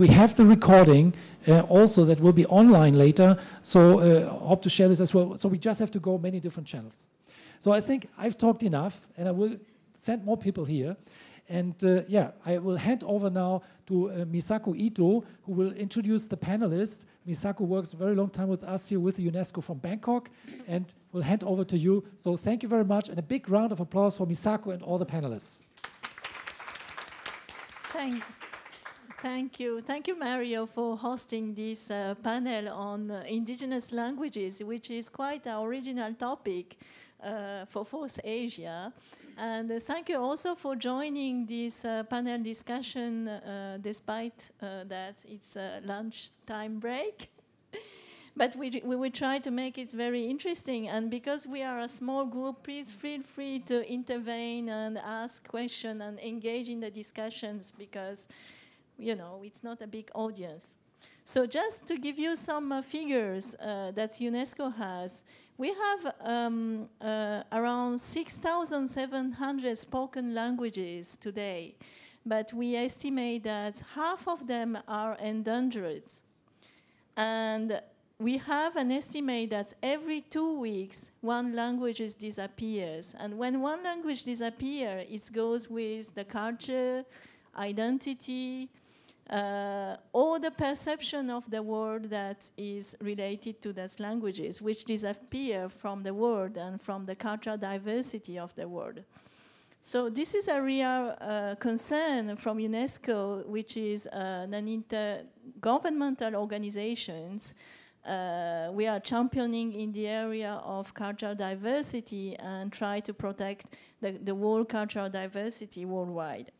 we have the recording uh, also that will be online later. So uh, hope to share this as well. So we just have to go many different channels. So I think I've talked enough, and I will send more people here. And uh, yeah, I will hand over now to uh, Misako Ito, who will introduce the panelists. Misako works a very long time with us here with UNESCO from Bangkok, and will hand over to you. So thank you very much, and a big round of applause for Misako and all the panelists. Thank, thank you. Thank you, Mario, for hosting this uh, panel on uh, indigenous languages, which is quite an original topic uh, for FOSSASIA. And uh, thank you also for joining this uh, panel discussion uh, despite that it's a lunchtime break. but we, we will try to make it very interesting. And because we are a small group, please feel free to intervene and ask questions and engage in the discussions because, you know, it's not a big audience. So just to give you some uh, figures uh, that UNESCO has, we have um, uh, around 6,700 spoken languages today, but we estimate that half of them are endangered. And we have an estimate that every two weeks, one language disappears. And when one language disappears, it goes with the culture, identity, uh, or the perception of the world that is related to those languages, which disappear from the world and from the cultural diversity of the world. So this is a real uh, concern from UNESCO, which is uh, an intergovernmental organizations. Uh, we are championing in the area of cultural diversity and try to protect the, the world cultural diversity worldwide.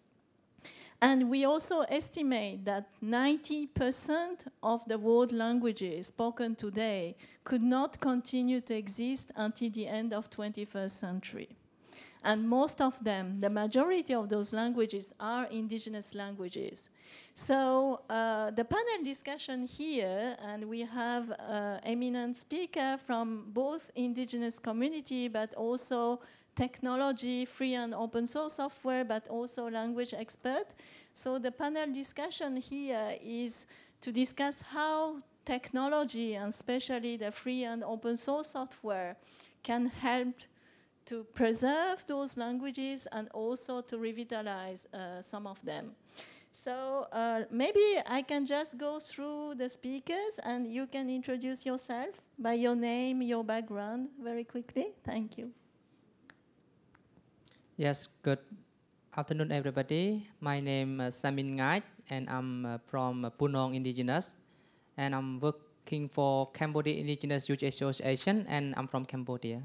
And we also estimate that 90% of the world languages spoken today could not continue to exist until the end of 21st century. And most of them, the majority of those languages are indigenous languages. So uh, the panel discussion here, and we have uh, eminent speaker from both indigenous community, but also technology, free and open source software, but also language expert. So the panel discussion here is to discuss how technology, and especially the free and open source software, can help to preserve those languages and also to revitalize uh, some of them. So uh, maybe I can just go through the speakers and you can introduce yourself by your name, your background very quickly. Thank you. Yes, good afternoon, everybody. My name is Samin Ngai, and I'm uh, from Punong Indigenous, and I'm working for Cambodia Indigenous Youth Association, and I'm from Cambodia.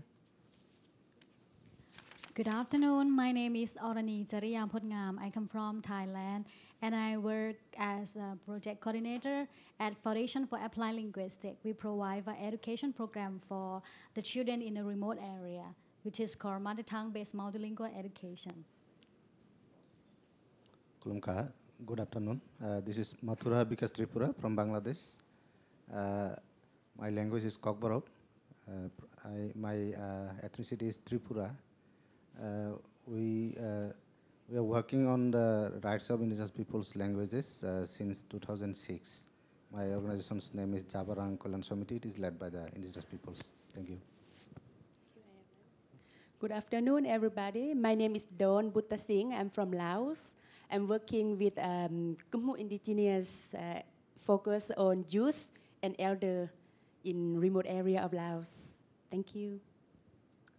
Good afternoon. My name is Oranee Jariyapotngam. I come from Thailand, and I work as a project coordinator at Foundation for Applied Linguistics. We provide an education program for the children in a remote area which is called mother tongue based multilingual education. Kulumka, good afternoon. Uh, this is Mathura Bikash Tripura from Bangladesh. Uh, my language is Kokborok. Uh, I, my uh, ethnicity is Tripura. Uh, we, uh, we are working on the rights of indigenous people's languages since 2006. My organization's name is Jabarang Kolan Committee. It is led by the indigenous peoples. Thank you. Good afternoon, everybody. My name is Dorn Bouttasing. I'm from Laos. I'm working with um, Khmer Indigenous uh, focus on youth and elder in remote area of Laos. Thank you.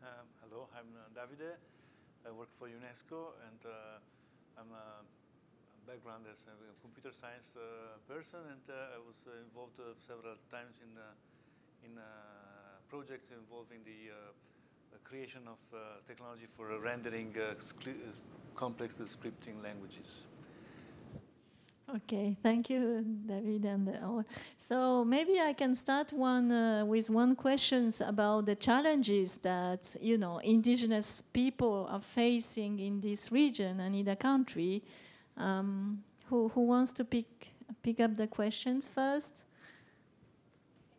Um, hello, I'm uh, Davide. I work for UNESCO and uh, I'm a background as a computer science uh, person and uh, I was uh, involved uh, several times in, in projects involving the creation of uh, technology for rendering uh, complex scripting languages. Okay, thank you, David. And uh, so maybe I can start one uh, with one questions about the challenges that you know indigenous people are facing in this region and in the country. Um, who who wants to pick pick up the questions first?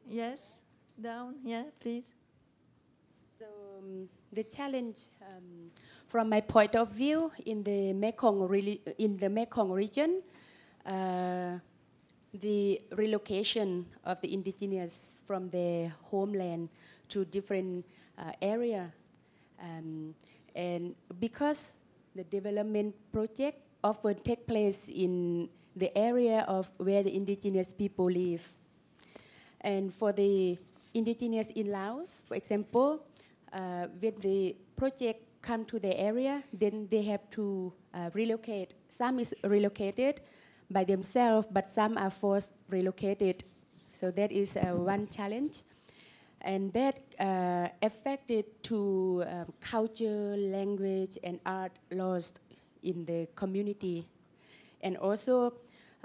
Yes, Dorn. Yeah, please um, the challenge um, from my point of view in the Mekong, really in the Mekong region, uh, the relocation of the indigenous from their homeland to different uh, area. Um, and because the development project often take place in the area of where the indigenous people live. And for the indigenous in Laos, for example, uh, when the project come to the area, then they have to uh, relocate. Some is relocated by themselves, but some are forced relocated. So that is uh, one challenge. And that uh, affected to um, culture, language, and art lost in the community. And also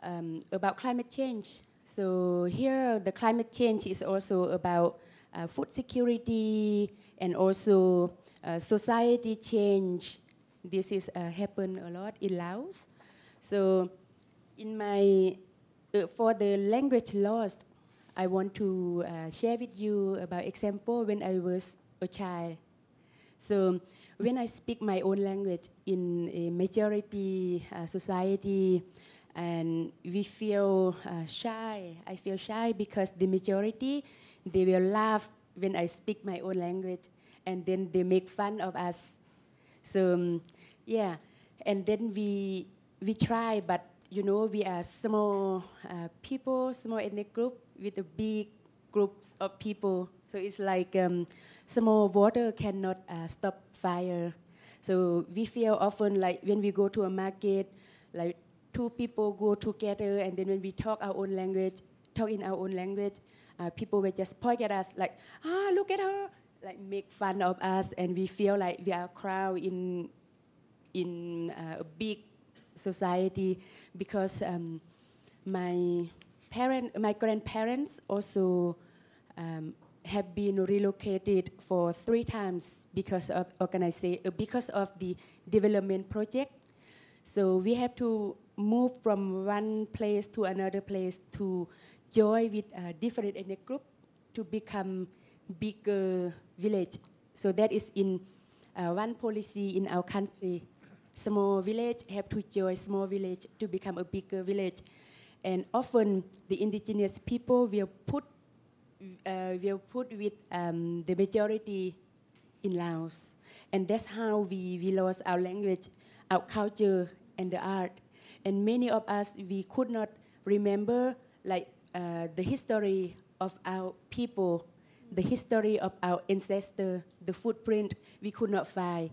um, about climate change. So here the climate change is also about uh, food security and also uh, society change. This is uh, happen a lot in Laos. So in my, uh, for the language lost, I want to uh, share with you about example when I was a child. So when I speak my own language in a majority uh, society, and we feel uh, shy. I feel shy because the majority, they will laugh when I speak my own language, and then they make fun of us. So um, yeah, and then we we try, but you know we are small uh, people, small ethnic group with a big groups of people. So it's like um, small water cannot uh, stop fire. So we feel often like when we go to a market, like two people go together, and then when we talk our own language, talk in our own language, uh, people will just point at us like, ah, look at her, like make fun of us, and we feel like we are a crowd in in uh, a big society because um, my parent, my grandparents also um, have been relocated for three times because of organization, because of the development project. So we have to move from one place to another place to join with a different ethnic group to become bigger village. So that is in uh, one policy in our country. Small village have to join small village to become a bigger village. And often the indigenous people will put, uh, will put with um, the majority in Laos. And that's how we, we lost our language, our culture, and the art and many of us we could not remember like uh, the history of our people the history of our ancestor the footprint we could not find.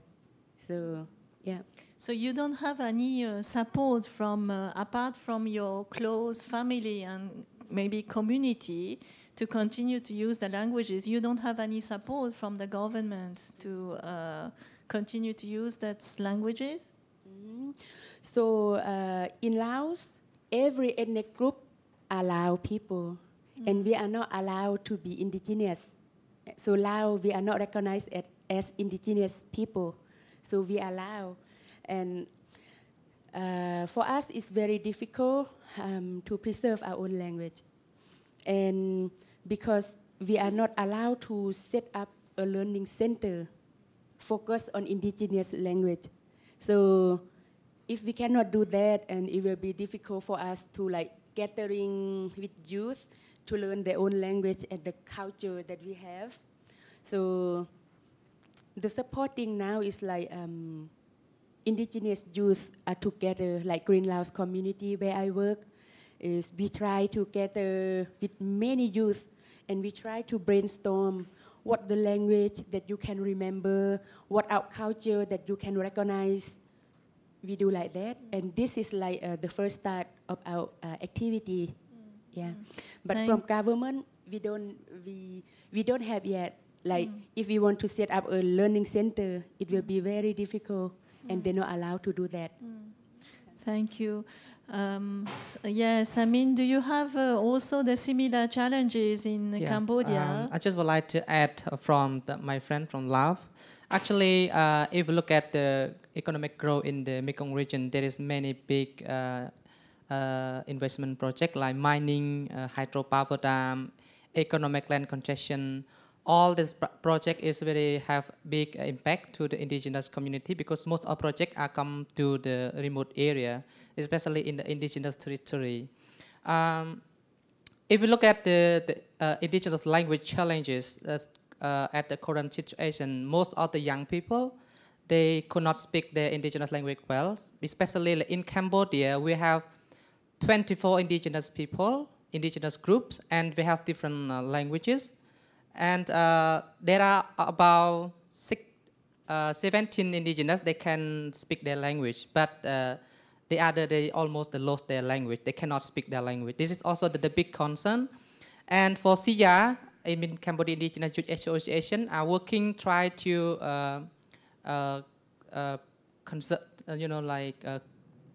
So yeah. So you don't have any uh, support from uh, apart from your close family and maybe community to continue to use the languages you don't have any support from the government to uh, continue to use those languages? Mm -hmm. So uh, in Laos, every ethnic group allow people, mm. and we are not allowed to be indigenous. So Laos, we are not recognized as, as indigenous people. So we allow, and uh, for us, it's very difficult um, to preserve our own language, and because we are not allowed to set up a learning center focused on indigenous language. So if we cannot do that, and it will be difficult for us to like gathering with youth to learn their own language and the culture that we have. So the supporting now is like um, indigenous youth are together, like Green Laos community where I work, is we try to gather with many youth and we try to brainstorm what the language that you can remember, what our culture that you can recognize, we do like that, and this is like uh, the first start of our uh, activity. Mm. Yeah, but Thank from government, we don't we we don't have yet. Like mm. if we want to set up a learning center, it will be very difficult, mm. and they're not allowed to do that. Mm. Thank you. Um, yes, I mean, do you have uh, also the similar challenges in yeah. Cambodia? Um, I just would like to add from the, my friend from Laos. Actually, uh, if you look at the economic growth in the Mekong region, there is many big uh, uh, investment projects like mining, uh, hydropower dam, economic land concession. All this project is very have big impact to the indigenous community because most of projects are come to the remote area, especially in the indigenous territory. Um, if we look at the, the uh, indigenous language challenges uh, at the current situation, most of the young people, they could not speak their indigenous language well. Especially in Cambodia, we have 24 indigenous people, indigenous groups, and we have different uh, languages. And uh, there are about six, uh, 17 indigenous, they can speak their language, but uh, the other, they almost lost their language. They cannot speak their language. This is also the, the big concern. And for SIA, I mean Cambodia Indigenous Youth Association, are working, try to uh, uh, uh, uh you know, like uh,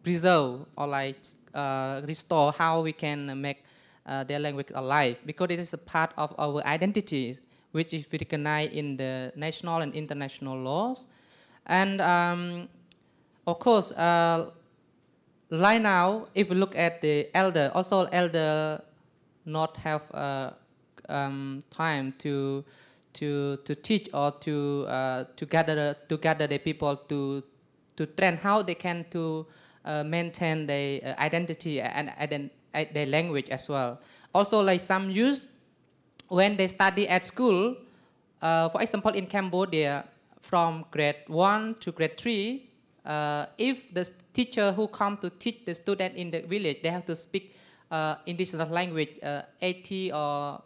preserve or like uh, restore how we can make their language alive because this is a part of our identity which is recognized in the national and international laws. And um, of course, right now, if we look at the elder, also elder not have uh, um, time to to to teach or to uh, to gather to gather the people to to train how they can to uh, maintain their uh, identity and ident their language as well. Also, like some youth, when they study at school, uh, for example, in Cambodia, from grade one to grade three, uh, if the teacher who come to teach the student in the village, they have to speak uh, indigenous language uh, 80 or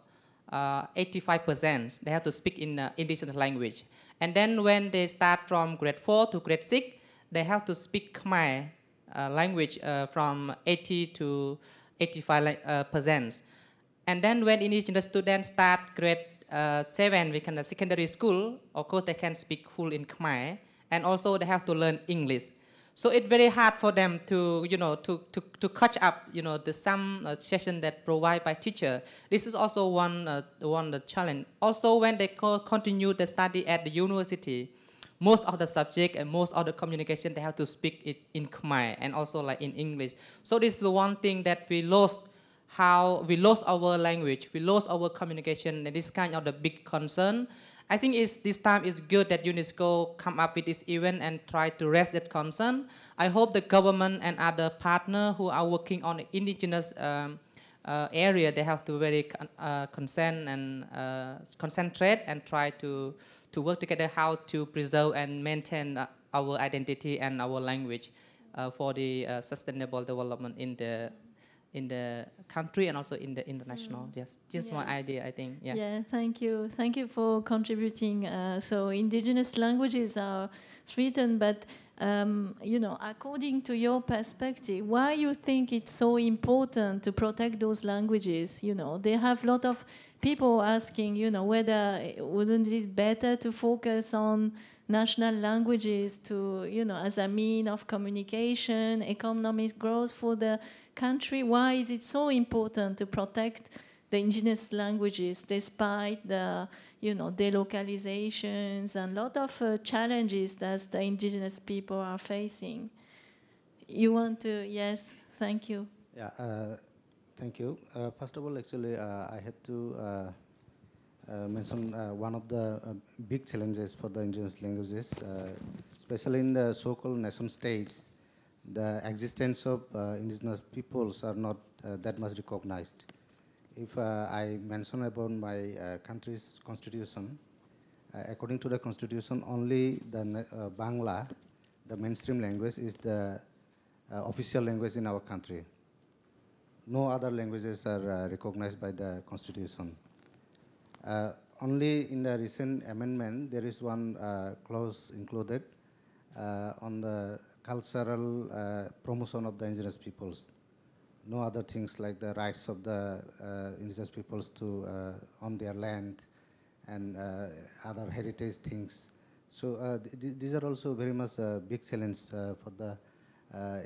85%. Uh, they have to speak in uh, indigenous language. And then when they start from grade 4 to grade 6, they have to speak Khmer uh, language from 80 to 85 percent. And then when indigenous students start grade uh, 7, we can uh, secondary school, of course they can speak full in Khmer and also they have to learn English. So it's very hard for them to, you know, to, to, to catch up, you know, the some uh, session that provided by teacher. This is also one, uh, one the challenge. Also, when they co continue the study at the university, most of the subject and most of the communication, they have to speak it in Khmer and also like in English. So this is the one thing that we lost how we lost our language, we lost our communication, and this kind of the big concern. I think it's, this time it's good that UNESCO come up with this event and try to raise that concern. I hope the government and other partners who are working on indigenous um, uh, area, they have to very uh, consent and uh, concentrate and try to, to work together how to preserve and maintain our identity and our language uh, for the uh, sustainable development in the in the country and also in the international. Mm. Yes, just yeah. one idea, I think. Yeah. Yeah. Thank you. Thank you for contributing. Uh, so indigenous languages are threatened, but um, you know, according to your perspective, why you think it's so important to protect those languages? You know, they have a lot of people asking, you know, whether wouldn't it be better to focus on national languages to, you know, as a mean of communication, economic growth for the country, why is it so important to protect the indigenous languages despite the you know delocalizations and a lot of uh, challenges that the indigenous people are facing? You want to yes thank you. Yeah uh, thank you. Uh, first of all actually uh, i have to uh, uh, mention one of the big challenges for the indigenous languages especially in the so-called nation states the existence of uh, indigenous peoples are not uh, that much recognized. If uh, I mention about my country's constitution, according to the constitution, only the Bangla, the mainstream language, is the official language in our country. No other languages are recognized by the constitution. Uh, only in the recent amendment, there is one uh, clause included uh, on the cultural uh, promotion of the indigenous peoples. No other things like the rights of the uh, indigenous peoples to uh, on their land and other heritage things. So th these are also very much a big challenge for the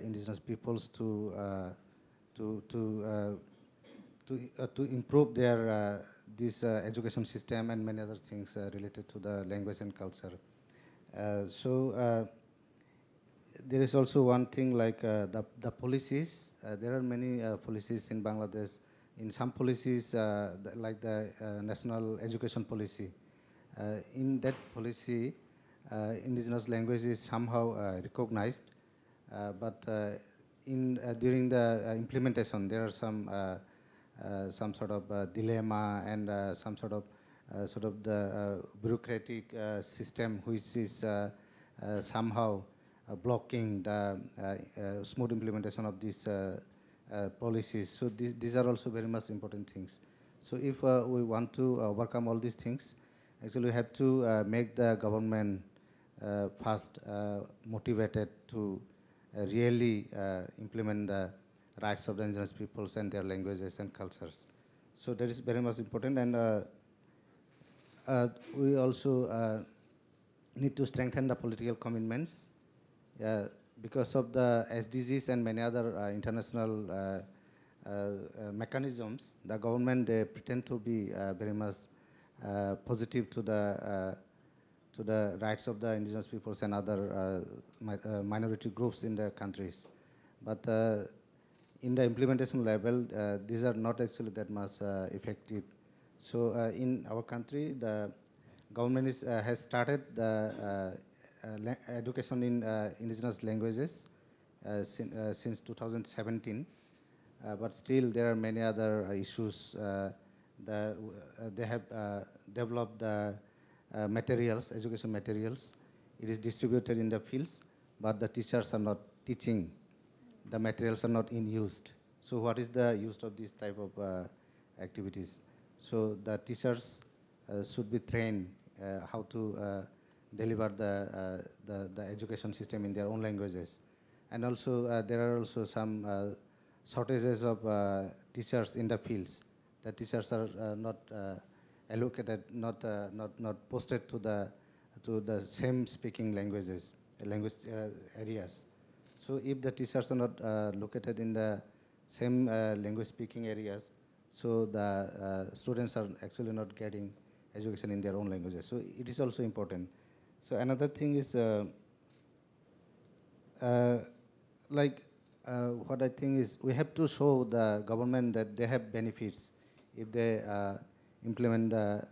indigenous peoples to to to to uh, to improve their uh, this uh, education system and many other things related to the language and culture. so there is also one thing like uh, the, the policies. Uh, there are many uh, policies in Bangladesh. In some policies, uh, the, like the uh, national education policy, uh, in that policy, uh, indigenous language is somehow uh, recognized, uh, but in during the implementation, there are some some sort of dilemma and some sort of sort of the bureaucratic system which is somehow blocking the uh, uh, smooth implementation of these uh, uh, policies. So these, these are also very much important things. So if uh, we want to uh, overcome all these things, actually we have to uh, make the government uh, first uh, motivated to uh, really uh, implement the rights of the indigenous peoples and their languages and cultures. So that is very much important and uh, uh, we also uh, need to strengthen the political commitments uh, because of the SDGs and many other uh, international uh, uh, uh, mechanisms, the government they pretend to be very much positive to the to the rights of the indigenous peoples and other mi minority groups in the countries. But in the implementation level, these are not actually that much effective. So in our country, the government is, has started the education in uh, indigenous languages uh, sin- uh, since 2017. Uh, but still, there are many other uh, issues. Uh, uh, they have uh, developed the uh, materials, education materials. It is distributed in the fields, but the teachers are not teaching. The materials are not in used. So, what is the use of this type of uh, activities? So, the teachers uh, should be trained uh, how to uh, deliver the, uh, the the education system in their own languages, and also uh, there are also some uh, shortages of teachers in the fields. The teachers are not allocated, not, not, not posted to the, to the same speaking languages, language areas. So if the teachers are not uh, located in the same uh, language speaking areas, so the uh, students are actually not getting education in their own languages. So it is also important. So another thing is uh, uh, like uh, what I think is we have to show the government that they have benefits if they uh, implement the,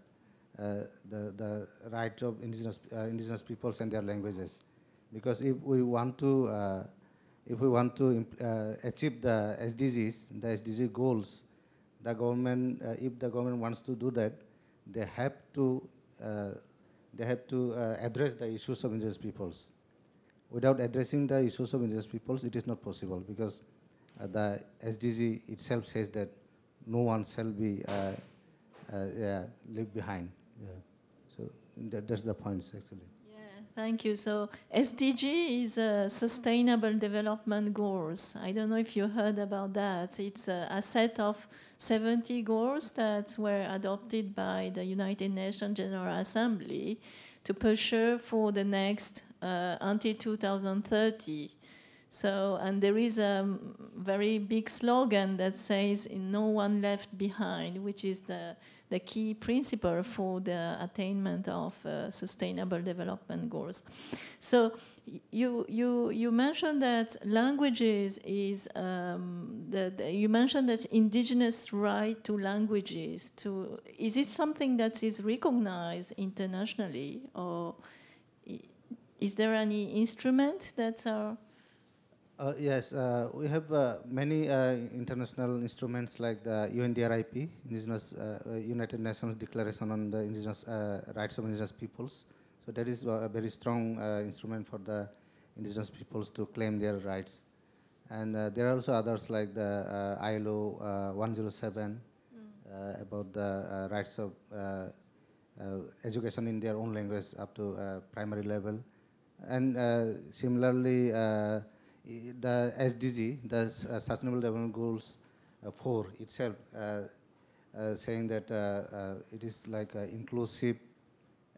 uh, the, the of indigenous, uh, indigenous peoples and their languages. Because if we want to, if we want to achieve the SDGs, the SDG goals, the government, if the government wants to do that, they have to, they have to uh, address the issues of indigenous peoples without addressing the issues of indigenous peoples, it is not possible because uh, the SDG itself says that no one shall be uh, uh, yeah, left behind. Yeah. So that, that's the point actually. Thank you. So SDG is uh, Sustainable Development Goals. I don't know if you heard about that. It's a, a set of 70 goals that were adopted by the United Nations General Assembly to pursue for the next uh, until 2030. So, and there is a very big slogan that says "No one left behind," which is the the key principle for the attainment of uh, sustainable development goals. So you you you mentioned that languages is um, you mentioned that indigenous right to languages to is it something that is recognized internationally or is there any instrument that are Uh, yes, uh, we have uh, many uh, international instruments like the UNDRIP, Indigenous uh, uh, United Nations Declaration on the Indigenous Rights of Indigenous Peoples. So that is a very strong instrument for the indigenous peoples to claim their rights. And there are also others like the ILO uh, 107 uh, about the rights of education in their own language up to primary level. And similarly, the SDG, the uh, Sustainable Development Goals uh, 4 itself, uh, saying that it is like inclusive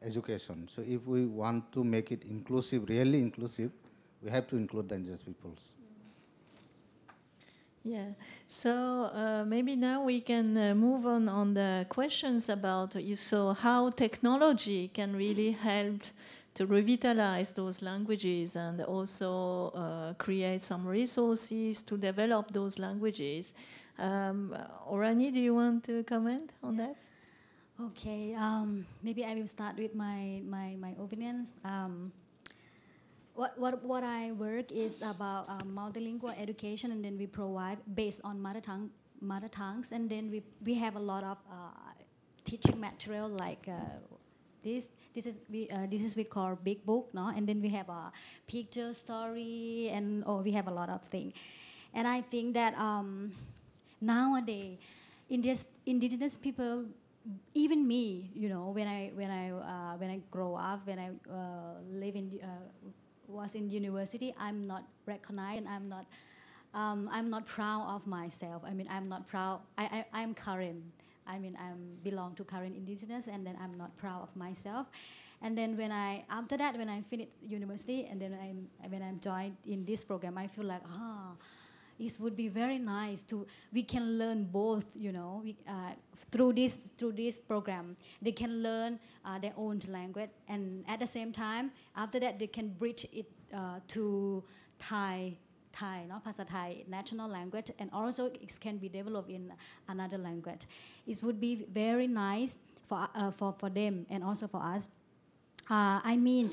education. So if we want to make it inclusive, really inclusive, we have to include the indigenous peoples. Yeah. So uh, maybe now we can uh, move on on the questions about you saw how technology can really help to revitalize those languages and also uh, create some resources to develop those languages. Um, Oranee, do you want to comment on that? Okay, um, maybe I will start with my, my, my opinions. Um, what, what, what I work is about um, multilingual education, and then we provide based on mother tongue mother tongues, and then we we have a lot of uh, teaching material like uh, this. This is we uh, this is we call big book, no? And then we have a picture story, and oh, we have a lot of things. And I think that um, nowadays, indigenous, indigenous people, even me, you know, when I when I uh, when I grow up, when I uh, live in uh, was in university, I'm not recognized, and I'm not um, I'm not proud of myself. I mean, I'm not proud. I, I I'm Karen. I mean, I belong to Karen Indigenous, and then I'm not proud of myself. And then when I after that, when I finished university, and then I'm when I'm joined in this program, I feel like ah it would be very nice to we can learn both you know we, uh, through this through this program they can learn uh, their own language and at the same time after that they can bridge it uh, to thai Thai, no? Pasa Thai, national language, and also it can be developed in another language. It would be very nice for, uh, for, for them and also for us. Uh, I mean,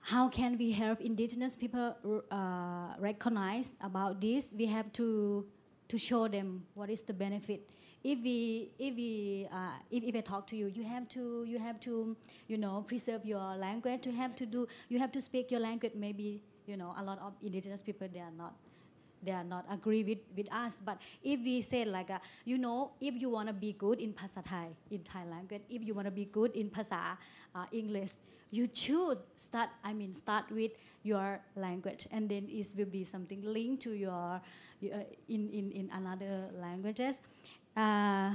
how can we help indigenous people uh, recognize about this? We have to, to show them what is the benefit if we if we uh, if, if I talk to you, you have to you have to you know preserve your language. You have to do you have to speak your language maybe you know, a lot of indigenous people, they are not they are not agree with, with us. But if we say like, uh, you know, if you want to be good in Pasa Thai, in Thai language, if you want to be good in Pasa uh, English, you should start, I mean, start with your language and then it will be something linked to your, uh, in, in, in another languages. Uh,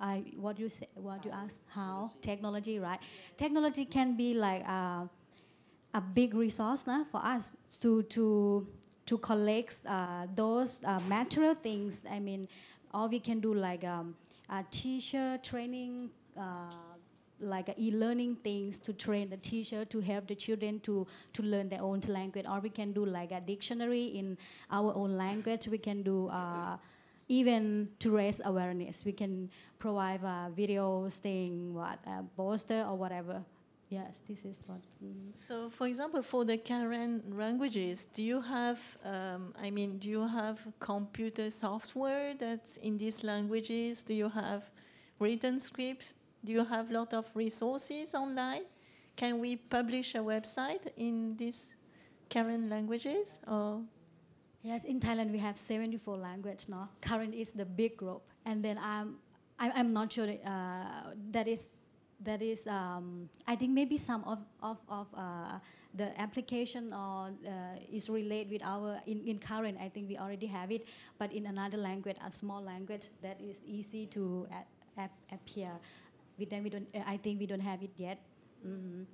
I, what you say, what you ask, how? Technology, right? Technology can be like, uh, a big resource nah, for us to to to collect uh, those uh, material things. I mean, all we can do like um, a teacher training. Uh, like e-learning things to train the teacher to help the children to to learn their own language or we can do like a dictionary in our own language we can do uh, even to raise awareness we can provide a video thing what a poster or whatever yes this is what so for example for the karen languages do you have um, i mean do you have computer software that's in these languages do you have written script do you have a lot of resources online? Can we publish a website in these Karen languages? Or? Yes, in Thailand we have 74 languages now. Karen is the big group. And then I'm, I'm not sure uh, that is, that is um, I think maybe some of, of, of uh, the application or uh, is related with our, in, in Karen, I think we already have it, but in another language, a small language that is easy to appear. With them we don't uh, i think we don't have it yet. Mm -hmm.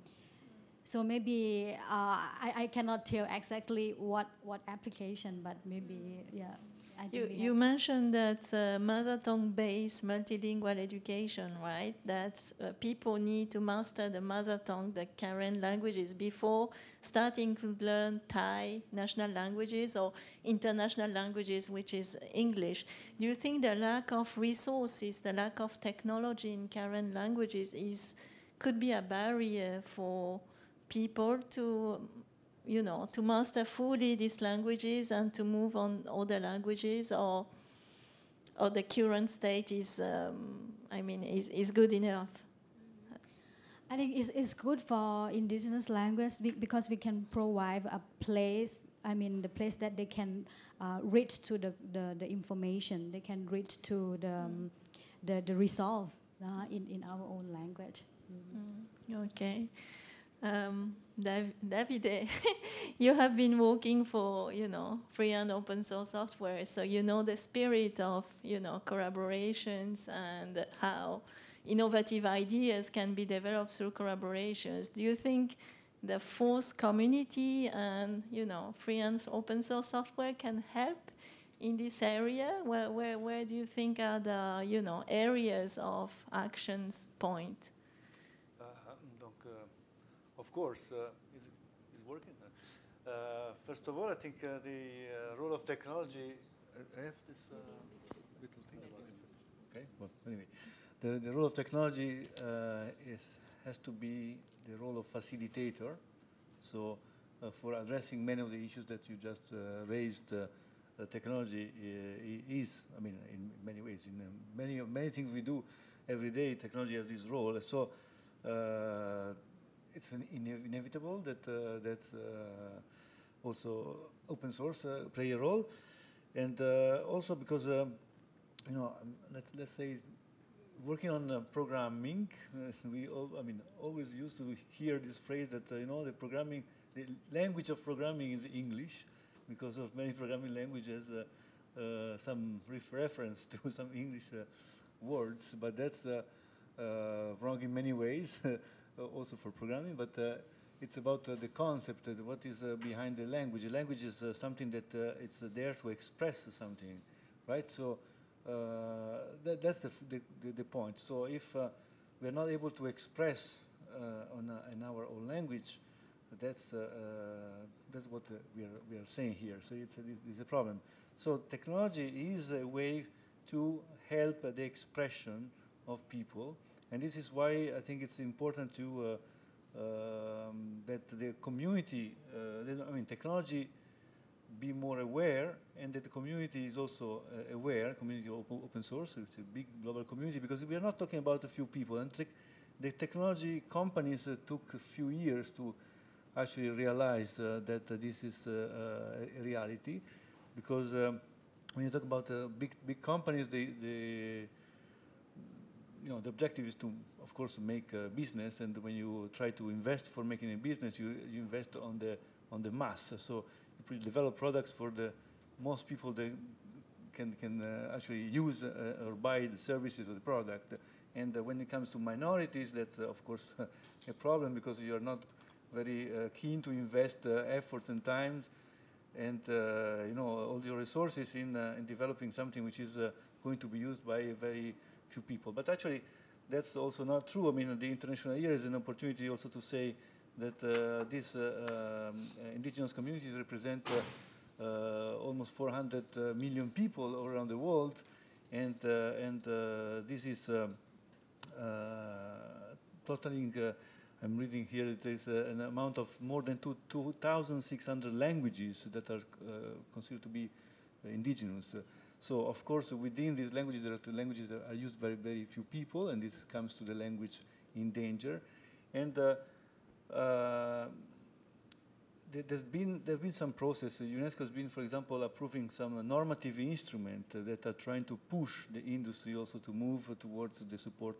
so maybe uh, I, I cannot tell exactly what what application but maybe yeah you, you mentioned that uh, mother tongue based multilingual education, right? That uh, people need to master the mother tongue, the Karen languages, before starting to learn Thai national languages or international languages, which is English. Do you think the lack of resources, the lack of technology in Karen languages is could be a barrier for people to you know, to master fully these languages and to move on other languages or, or the current state is, um, I mean, is, is good enough? I think it's, it's good for indigenous language because we can provide a place, I mean, the place that they can uh, reach to the, the, the, information, they can reach to the, um, the, the resolve uh, in, in our own language. Mm. Okay. Um, Davide, you have been working for, you know, free and open source software, so you know the spirit of, you know, collaborations and how innovative ideas can be developed through collaborations. Do you think the FOSS community and, you know, free and open source software can help in this area? Where, where, where do you think are the, you know, areas of actions point? Of course, uh, is, working. Uh, first of all, I think uh, the role of technology, I have this little thing about it. Okay, well, anyway, the, the role of technology is, has to be the role of facilitator. So uh, for addressing many of the issues that you just uh, raised, uh, technology is, I mean, in many ways, in many, of many things we do every day, technology has this role. So it's inevitable that that's also open source play a role. And also because, um, you know, um, let's, let's say working on uh, programming, uh, we all, I mean, always used to hear this phrase that, uh, you know, the programming, the language of programming is English because of many programming languages, some reference to some English words, but that's wrong in many ways, Uh, also for programming, but uh, it's about uh, the concept, uh, what is uh, behind the language. The language is uh, something that it's there to express something, right? So that, that's the, the, the, point. So if we're not able to express on in our own language, that's that's what we are we are saying here. So it's a, it's a problem. So technology is a way to help the expression of people, and this is why I think it's important to um, that the community, uh, I mean, technology be more aware and that the community is also uh, aware, community open, open source, it's a big global community because we are not talking about a few people. And te the technology companies uh, took a few years to actually realize uh, that uh, this is uh, a reality because um, when you talk about big, big companies, they, they you know, the objective is to, of course, make a business. And when you try to invest for making a business, you, you invest on the on the mass. So you develop products for the most people that can can uh, actually use uh, or buy the services or the product. And uh, when it comes to minorities, that's uh, of course a problem because you are not very uh, keen to invest uh, efforts and times and you know all your resources in in developing something which is going to be used by a very few people. But actually, that's also not true. I mean, the International Year is an opportunity also to say that uh, these uh, um, indigenous communities represent uh, uh almost 400 uh, million people around the world, and uh, and this is totaling. I'm reading here. There's an amount of more than 2,600 languages that are considered to be indigenous. So of course, within these languages, there are two languages that are used very, very few people, and this comes to the language in danger. And uh, uh, there's been there's been some process. UNESCO has been, for example, approving some normative instrument that are trying to push the industry also to move towards the support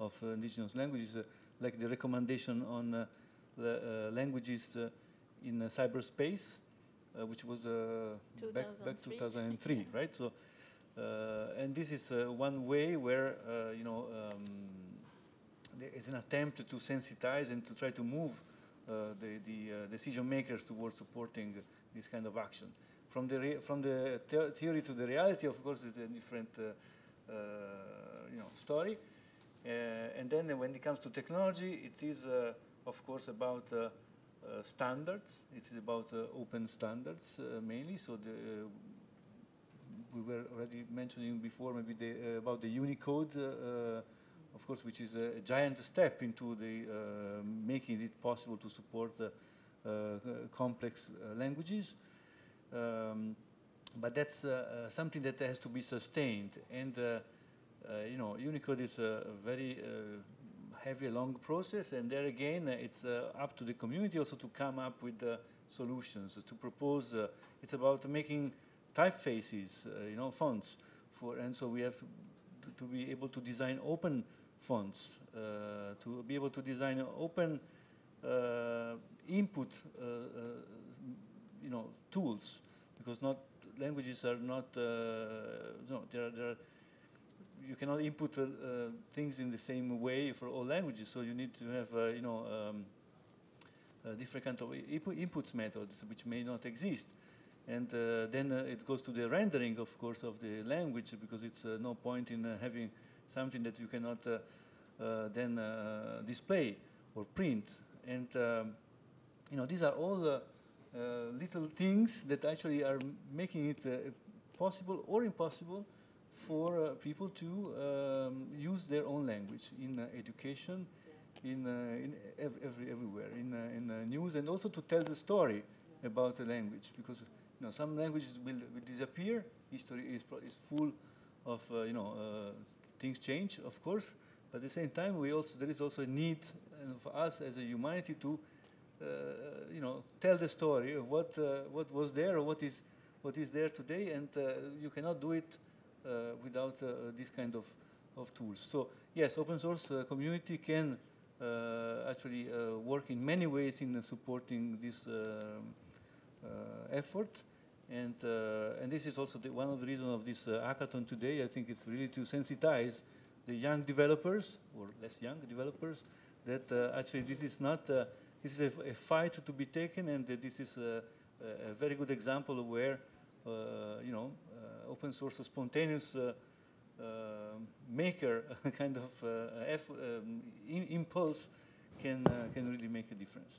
of uh, indigenous languages, uh, like the recommendation on the, uh, languages in cyberspace uh, which was uh, back, back 2003, right? So, uh, and this is one way where, you know, um, there is an attempt to sensitize and to try to move the, the decision makers towards supporting this kind of action. From the, from the theory to the reality, of course, is a different you know, story. and then when it comes to technology, it is, of course, about uh, standards. It's about uh, open standards uh, mainly. So the, we were already mentioning before maybe the, about the Unicode, of course, which is a giant step into the making it possible to support complex languages. Um, but that's uh, something that has to be sustained. And, uh, uh, you know, Unicode is a very heavy, long process, and there again, uh, it's uh, up to the community also to come up with uh, solutions, to propose. it's about making typefaces, you know, fonts, for, and so we have to, to be able to design open fonts, to be able to design open input, you know, tools, because not languages are not, no, there are, there are you cannot input uh, uh, things in the same way for all languages. So you need to have, uh, you know, um, different kind of input inputs methods which may not exist. And uh, then uh, it goes to the rendering, of course, of the language because it's uh, no point in having something that you cannot then display or print. And um, you know, these are all little things that actually are making it possible or impossible for uh, people to um, use their own language in uh, education, in, uh, in every, every, everywhere, in, in news, and also to tell the story about the language, because you know, some languages will, will disappear. History is, is full of, uh, you know, uh, things change, of course. But at the same time, we also, there is also a need for us as a humanity to, uh, you know, tell the story of what, what was there or what is, what is there today. And you cannot do it without this kind of, of tools. So yes, open source community can actually work in many ways in supporting this um, effort. And, uh, and this is also one of the reasons of this uh, hackathon today. I think it's really to sensitize the young developers, or less young developers, that uh, actually this is not, uh, this is a, a, fight to be taken and this is a, a very good example of where, uh, you know, uh, open source spontaneous uh, uh, maker kind of uh, um, impulse can, can really make a difference.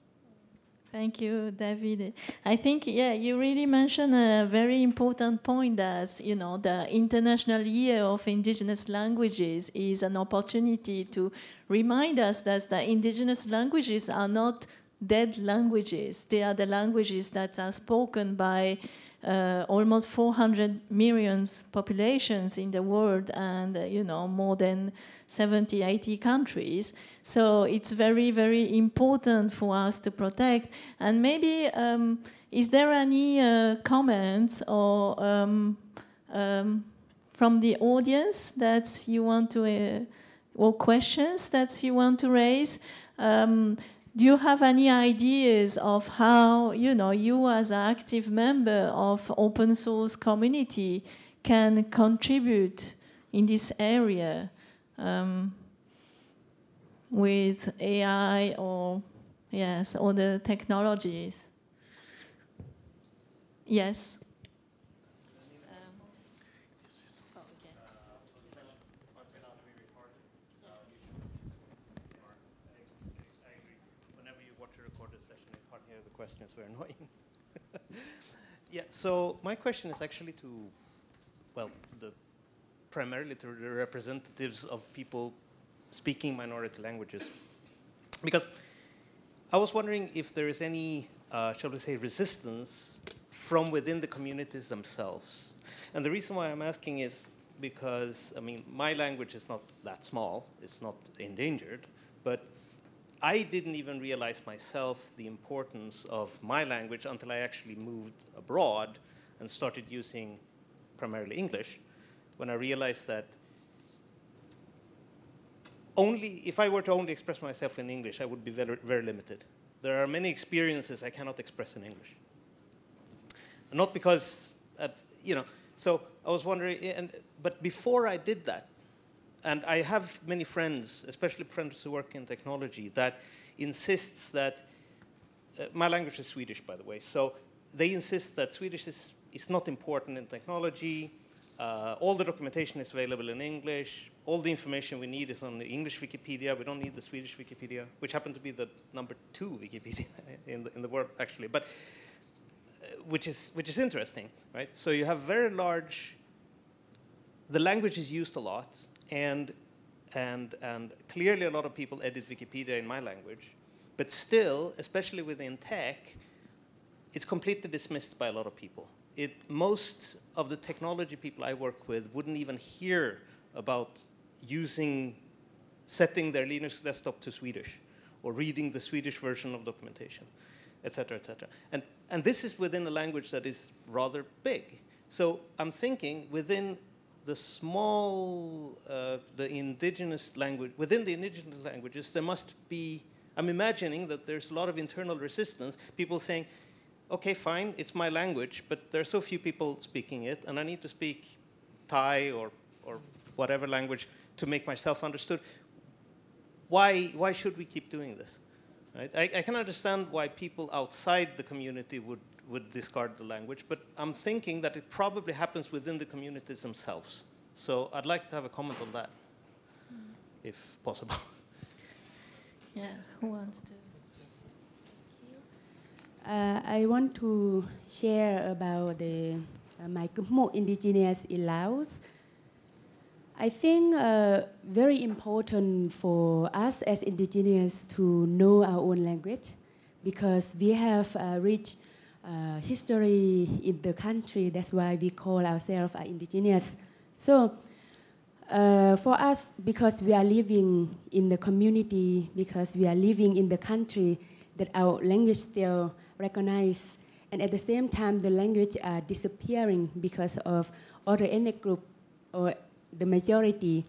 Thank you, Davide. I think, yeah, you really mentioned a very important point that, you know, the International Year of Indigenous Languages is an opportunity to remind us that the indigenous languages are not dead languages. They are the languages that are spoken by uh, almost 400 million populations in the world and, uh, you know, more than 70, 80 countries. So it's very, very important for us to protect. And maybe, um, is there any uh, comments or um, um, from the audience that you want to, uh, or questions that you want to raise? Do you have any ideas of how you know you as an active member of open source community can contribute in this area um, with AI or yes other technologies? Yes questions were annoying. Yeah, so my question is actually to, well, the, primarily to the representatives of people speaking minority languages. Because I was wondering if there is any, uh, shall we say, resistance from within the communities themselves. And the reason why I'm asking is because, I mean, my language is not that small, it's not endangered, but I didn't even realize myself the importance of my language until I actually moved abroad and started using primarily English, when I realized that only if I were to only express myself in English, I would be very, very limited. There are many experiences I cannot express in English. Not because, uh, you know, so I was wondering, and, but before I did that, and I have many friends, especially friends who work in technology, that insists that uh, my language is Swedish, by the way. So they insist that Swedish is, is not important in technology. Uh, all the documentation is available in English. All the information we need is on the English Wikipedia. We don't need the Swedish Wikipedia, which happened to be the number two Wikipedia in the, in the world, actually. But uh, which is which is interesting, right? So you have very large. The language is used a lot, and, and, and clearly a lot of people edit Wikipedia in my language. But still, especially within tech, it's completely dismissed by a lot of people. It, most of the technology people I work with wouldn't even hear about using, setting their Linux desktop to Swedish or reading the Swedish version of documentation, et cetera, et cetera. And, and this is within a language that is rather big. So I'm thinking within the small, uh, the indigenous language, within the indigenous languages, there must be, I'm imagining that there's a lot of internal resistance, people saying, okay, fine, it's my language, but there are so few people speaking it, and I need to speak Thai or, or whatever language to make myself understood. Why, why should we keep doing this? Right? I, I can understand why people outside the community would would discard the language, but I'm thinking that it probably happens within the communities themselves. So I'd like to have a comment on that, mm. if possible. Yeah, who wants to? Uh, I want to share about the uh, my Khmu indigenous in Laos. I think uh, very important for us as indigenous to know our own language because we have uh, reached uh, history in the country. That's why we call ourselves indigenous. So uh, for us, because we are living in the community, because we are living in the country that our language still recognized, and at the same time, the language are disappearing because of other ethnic group or the majority.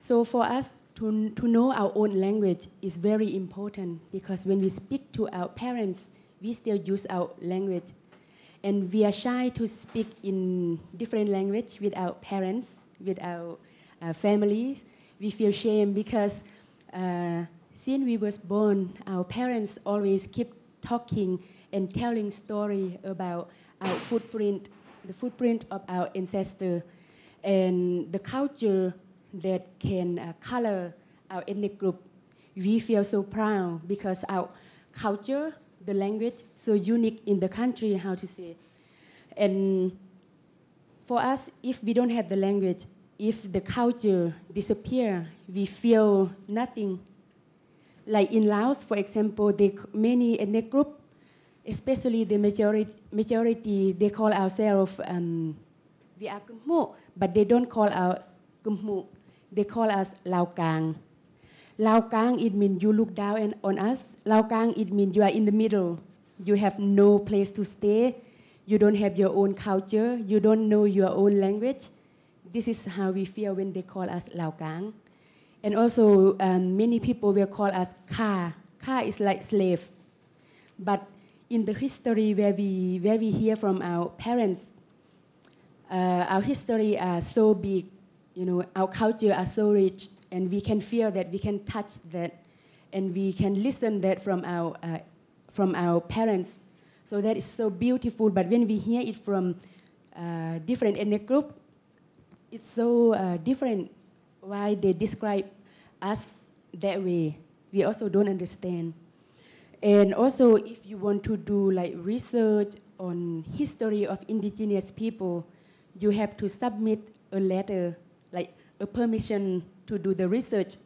So for us to, to know our own language is very important because when we speak to our parents, we still use our language. And we are shy to speak in different language with our parents, with our uh, families. We feel shame because uh, since we was born, our parents always keep talking and telling story about our footprint, the footprint of our ancestor, and the culture that can uh, color our ethnic group. We feel so proud because our culture, the language, so unique in the country, how to say. And for us, if we don't have the language, if the culture disappear, we feel nothing. Like in Laos, for example, the many ethnic group, especially the majority, majority they call ourselves um, we are Khmu, but they don't call us Khmu. They call us Lao Kang. Lao Kang, it means you look down on us. Lao Kang, it means you are in the middle. You have no place to stay. You don't have your own culture. You don't know your own language. This is how we feel when they call us Lao Kang. And also, um, many people will call us Ka. Ka is like slave. But in the history where we, where we hear from our parents, uh, our history are so big, you know, our culture are so rich, and we can feel that, we can touch that, and we can listen that from our, uh, from our parents. So that is so beautiful, but when we hear it from uh, different ethnic group, it's so uh, different why they describe us that way. We also don't understand. And also, if you want to do like research on history of indigenous people, you have to submit a letter, like a permission to do the research.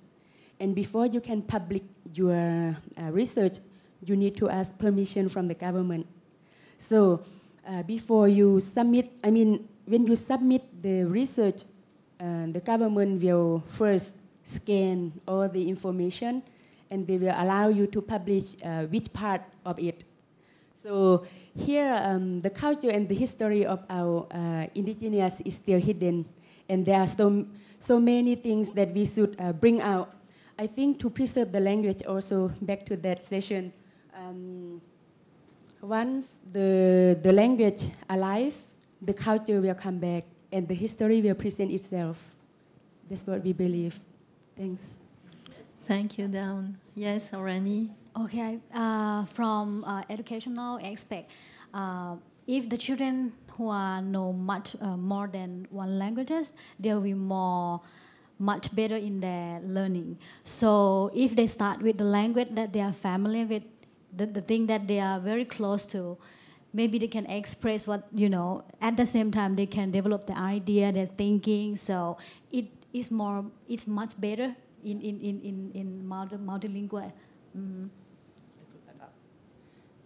And before you can publish your uh, research, you need to ask permission from the government. So uh, before you submit, I mean, when you submit the research, uh, the government will first scan all the information and they will allow you to publish uh, which part of it. So here, um, the culture and the history of our uh, indigenous is still hidden, and there are so, so many things that we should uh, bring out. I think to preserve the language also, back to that session, um, once the, the language alive, the culture will come back, and the history will present itself. That's what we believe. Thanks. Thank you, Dorn. Yes, Oranee. Okay, uh, from uh, educational aspect, uh, if the children who are know much uh, more than one languages, they will be more much better in their learning. So if they start with the language that they are familiar with, the, the thing that they are very close to, maybe they can express what you know. At the same time, they can develop the idea, their thinking. So it is more, it's much better in in in in, in multi, multilingual. Mm.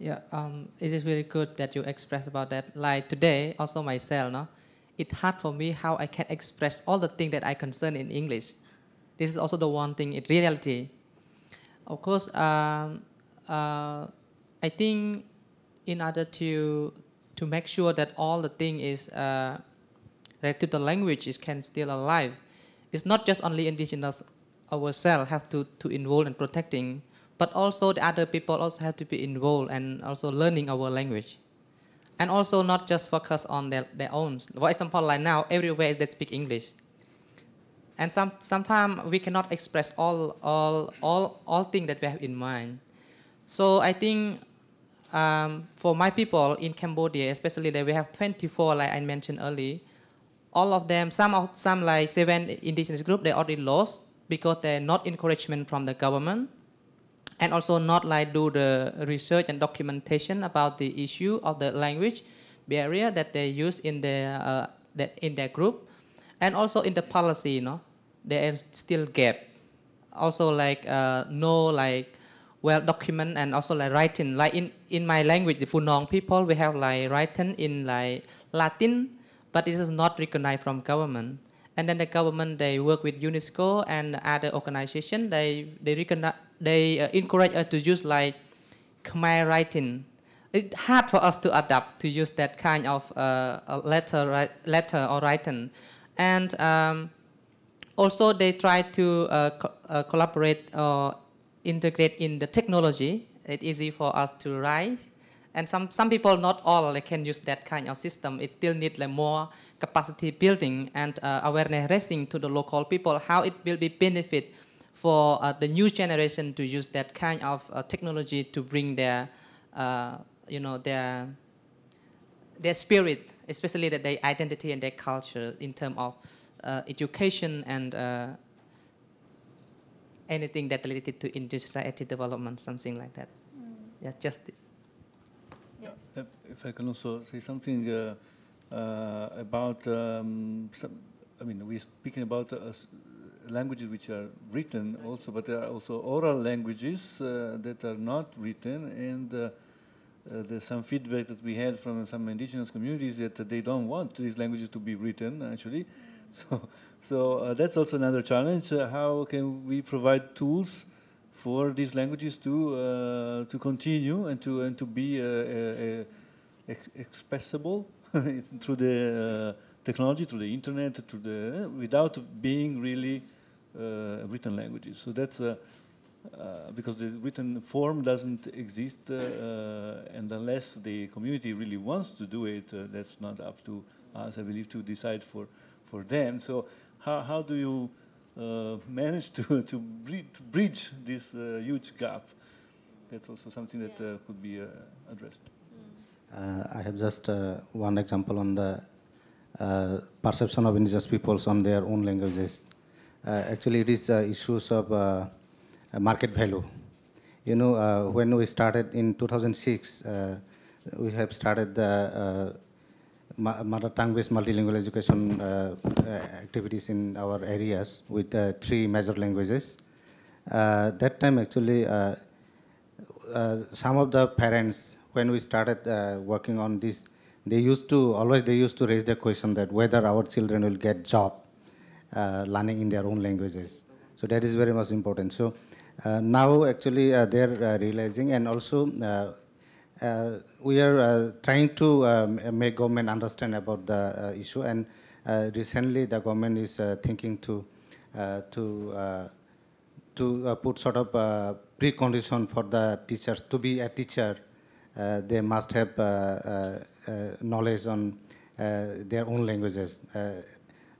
Yeah, um, it is very good that you express about that. Like today, also myself, no, it's hard for me how I can express all the things that I concern in English. This is also the one thing in reality. Of course, um, uh, I think in order to to make sure that all the thing is uh, related to the language is can still alive, it's not just only indigenous ourselves have to, to involve in protecting, but also the other people also have to be involved and also learning our language. And also not just focus on their, their own. For example, like now, everywhere they speak English. And some, sometimes we cannot express all, all, all, all things that we have in mind. So I think um, for my people in Cambodia, especially that we have 24, like I mentioned earlier, all of them, some of some like seven indigenous group, they already lost because they're not encouragement from the government and also not like do the research and documentation about the issue of the language barrier that they use in their uh, that in their group and also in the policy you know there is still gap also like uh, no like well documented and also like writing. Like in, in my language, the Bunong people, we have like written in like Latin, but it is not recognized from government. And then the government, they work with UNESCO and other organization. They, they, recognize, they uh, encourage us to use like Khmer writing. It's hard for us to adapt to use that kind of uh, letter, letter or writing. And um, also they try to uh, co uh, collaborate or integrate in the technology. It's easy for us to write. And some, some people, not all, they can use that kind of system. It still needs like, more capacity building and uh, awareness raising to the local people, how it will be benefit for uh, the new generation to use that kind of uh, technology to bring their, uh, you know, their, their spirit, especially that their identity and their culture in terms of uh, education and uh, anything that related to indigenous society development, something like that. Mm. Yeah, just. Yes. If, if, I can also say something about, um, some, I mean, we're speaking about uh, languages which are written also, but there are also oral languages uh, that are not written, and uh, there's some feedback that we had from some indigenous communities that they don't want these languages to be written, actually. So, so uh, that's also another challenge. Uh, how can we provide tools for these languages to uh, to continue and to and to be uh, uh, expressible through the technology, through the internet, through the without being really written languages. So that's because the written form doesn't exist, and unless the community really wants to do it, that's not up to us, I believe, to decide for for them. So how, how do you uh, manage to, to, bridge this uh, huge gap? That's also something that uh, could be uh, addressed. Uh, I have just uh, one example on the perception of indigenous peoples on their own languages. actually, it is issues of market value. You know, when we started in 2006, we have started the mother tongue-based multilingual education uh, uh, activities in our areas with uh, three major languages. that time actually, some of the parents, when we started working on this, they used to, always they used to raise the question that whether our children will get job learning in their own languages. So that is very much important. So uh, now actually uh, they're uh, realizing and also uh, we are uh, trying to um, make government understand about the uh, issue and recently the government is thinking to to to put sort of precondition for the teachers to be a teacher Uh, they must have uh, uh, knowledge on their own languages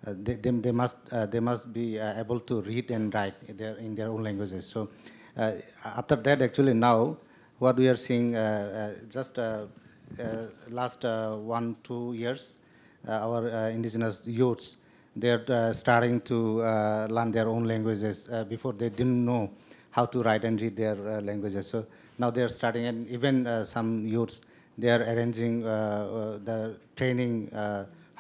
uh, they, they, they, must uh, they must be uh, able to read and write in their, in their own languages. So after that, actually now what we are seeing uh, uh, just uh, last one, two years, our indigenous youths, they're starting to learn their own languages. before they didn't know how to write and read their languages. So now they're starting, and even some youths, they are arranging the training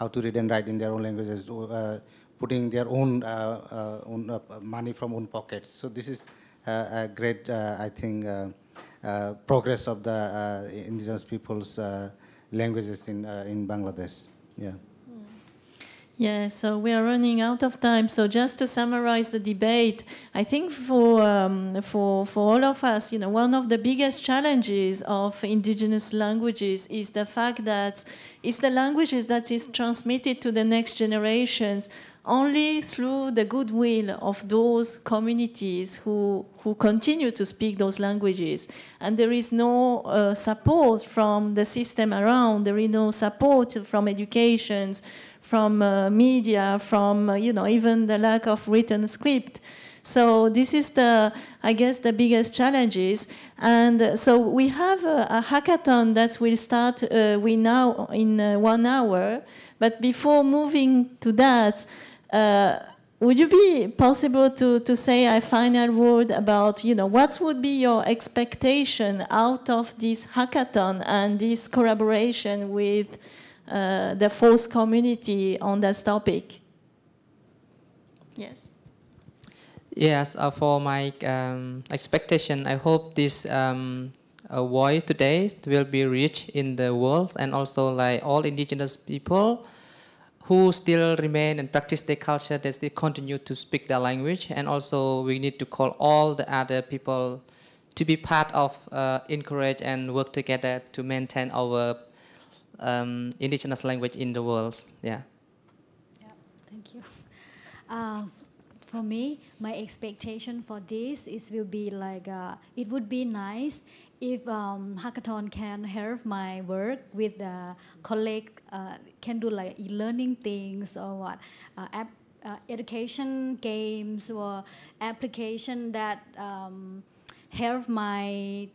how to read and write in their own languages, uh, putting their own, uh, uh, own money from own pockets. So this is a great, I think, uh, progress of the uh, indigenous people's uh, languages in, in Bangladesh. Yeah. Yeah, so we are running out of time. So just to summarize the debate, I think for um, for for all of us, you know, one of the biggest challenges of indigenous languages is the fact that it's the languages that is transmitted to the next generations only through the goodwill of those communities who, who continue to speak those languages. And there is no uh, support from the system around, there is no support from educations, from uh, media, from, uh, you know, even the lack of written script. So this is the, I guess, the biggest challenges. And uh, so we have a, a hackathon that will start uh, we now in uh, one hour. But before moving to that, uh, would you be possible to, to say a final word about, you know, what would be your expectation out of this hackathon and this collaboration with uh, the FOSS community on this topic? Yes. Yes, uh, for my um, expectation, I hope this um, uh, voice today will be reached in the world and also like all indigenous people who still remain and practice their culture, they still continue to speak their language. And also we need to call all the other people to be part of, uh, encourage and work together to maintain our um, indigenous language in the world. Yeah. Yeah, thank you. Uh, for me, my expectation for this is will be like uh, it would be nice if um, hackathon can help my work with uh, colleague uh, can do like e-learning things or what uh, app, uh, education games or application that um, help my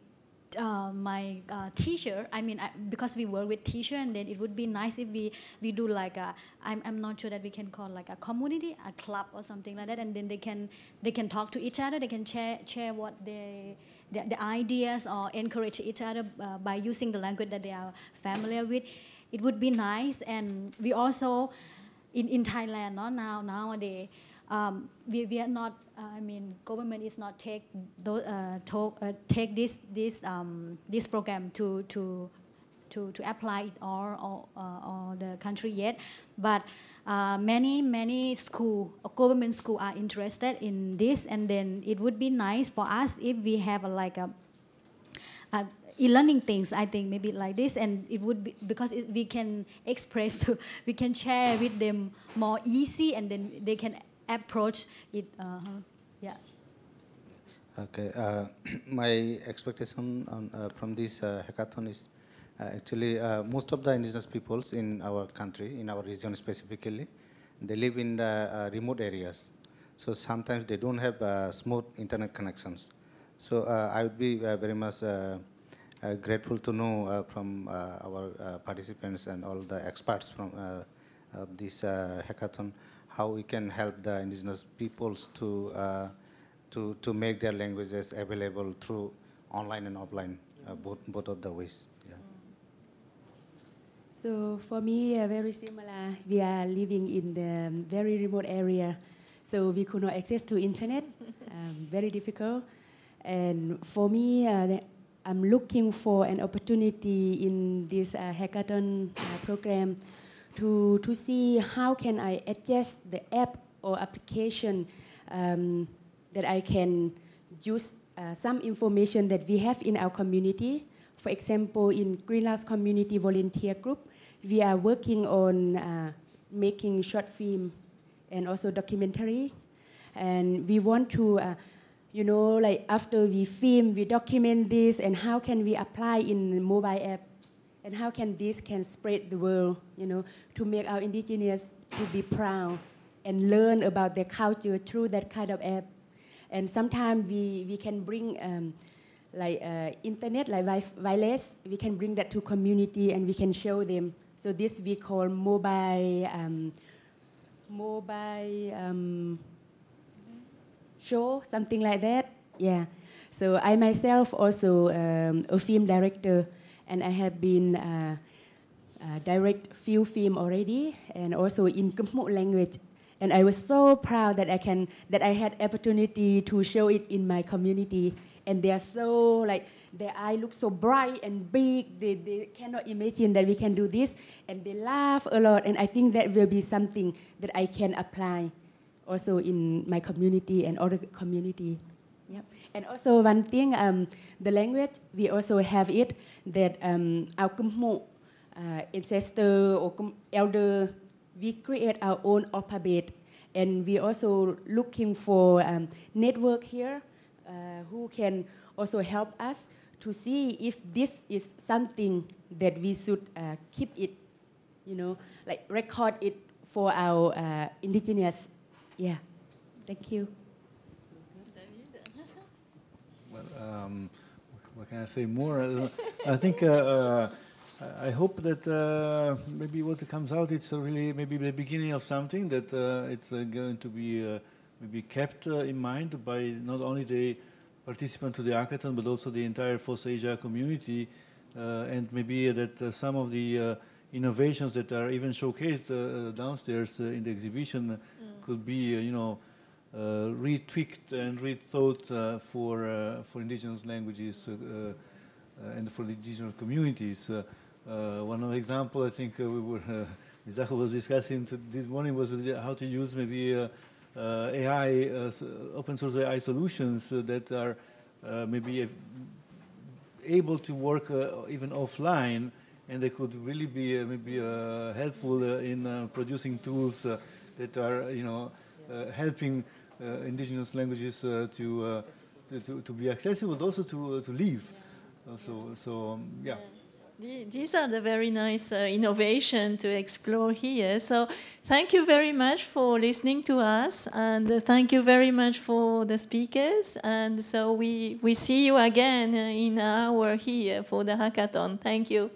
uh, my uh, teacher. I mean, I, because we work with teacher, and then it would be nice if we we do like a. I'm I'm not sure that we can call like a community, a club or something like that, and then they can they can talk to each other. They can share share what they. The, the ideas or encourage each other uh, by using the language that they are familiar with. It would be nice, and we also in, in Thailand no, now nowadays um, we, we are not uh, I mean government is not take those, uh, to, uh, take this this um, this program to to to, to apply it all all, uh, all the country yet. But uh, many many school government school are interested in this and then it would be nice for us if we have a, like a, a e-learning things i think maybe like this and it would be because it, we can express to we can share with them more easy and then they can approach it uh, yeah Okay, uh, my expectation on, uh, from this uh, hackathon is uh, actually uh, most of the indigenous peoples in our country, in our region specifically, they live in the remote areas. So sometimes they don't have smooth internet connections. So I would be very much grateful to know from our participants and all the experts from this hackathon how we can help the indigenous peoples to uh, to to make their languages available through online and offline, uh, both both of the ways. Yeah. So for me, uh, very similar. We are living in the um, very remote area, so we could not access to internet. um, very difficult. And for me, uh, I'm looking for an opportunity in this uh, hackathon uh, program to to see how can I adjust the app or application um, that I can use uh, some information that we have in our community. For example, in Greenhouse Community Volunteer Group, we are working on uh, making short film and also documentary. And we want to, uh, you know, like after we film, we document this and how can we apply in mobile app and how can this can spread the world, you know, to make our indigenous to be proud and learn about their culture through that kind of app. And sometimes we, we can bring um, like uh, internet, like wi- wireless, we can bring that to community and we can show them. So this we call mobile, um, mobile um, show, something like that. Yeah. So I myself also um, a film director, and I have been uh, uh, direct few film already, and also in Khmu language. And I was so proud that I can that I had opportunity to show it in my community. And they are so like their eye looks so bright and big. They, they cannot imagine that we can do this, and they laugh a lot. And I think that will be something that I can apply also in my community and other community. And also one thing, um, the language, we also have it that um, our Khmu uh, ancestor or elder, we create our own alphabet. And we also looking for um, network here uh, who can also help us to see if this is something that we should uh, keep it, you know, like record it for our uh, indigenous. Yeah. Thank you. Well, um, what can I say more? I think uh, uh, I hope that uh, maybe what comes out it's really maybe the beginning of something that uh, it's uh, going to be uh, maybe kept uh, in mind by not only the participant to the hackathon but also the entire FOSSASIA community, uh, and maybe that uh, some of the uh, innovations that are even showcased uh, downstairs uh, in the exhibition could be, uh, you know, uh, retweaked and rethought uh, for, uh, for indigenous languages and for the indigenous communities. one of the example I think we were, uh, was discussing this morning was how to use maybe AI, open source AI solutions that are maybe able to work even offline and they could really be uh, maybe uh, helpful uh, in producing tools that are, you know, Uh, helping uh, indigenous languages uh, to, to, to, be accessible, but also to, to live. so, so um, yeah. These are the very nice uh, innovation to explore here. So thank you very much for listening to us, and uh, thank you very much for the speakers. And so we, we see you again in an hour here for the hackathon. Thank you.